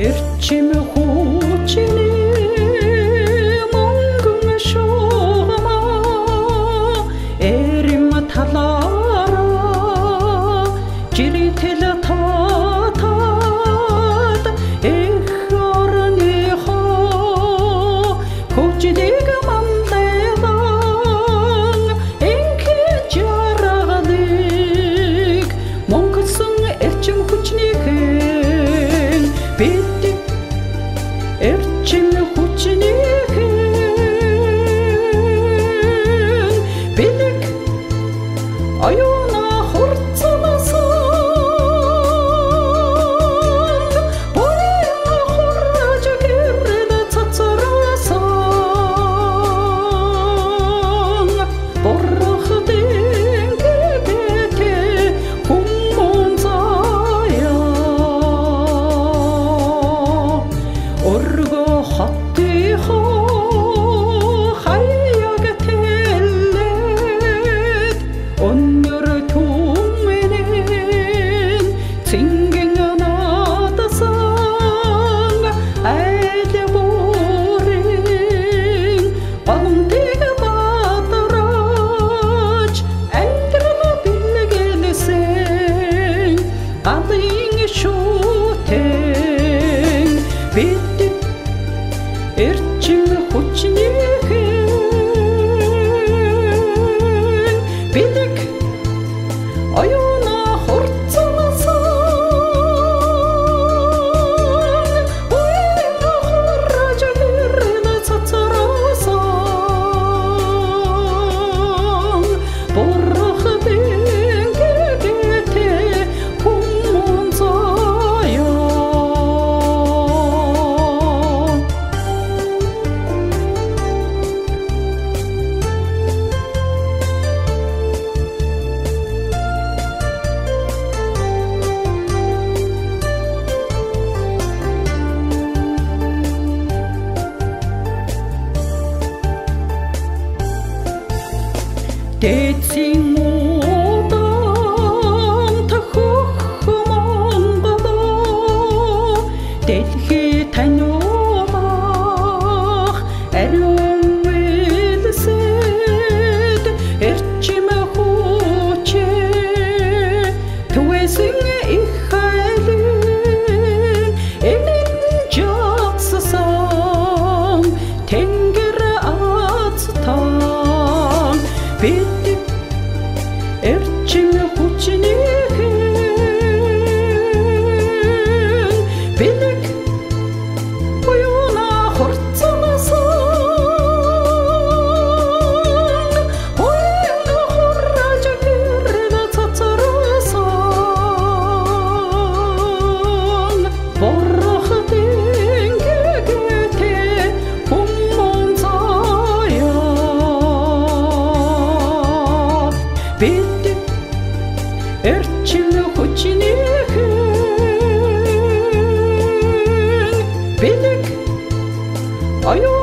Эрчим хуучин 哎呦 Sim. 跌进我。Петь, эрчим хучини. бид эрчим хүчнийх бид аюу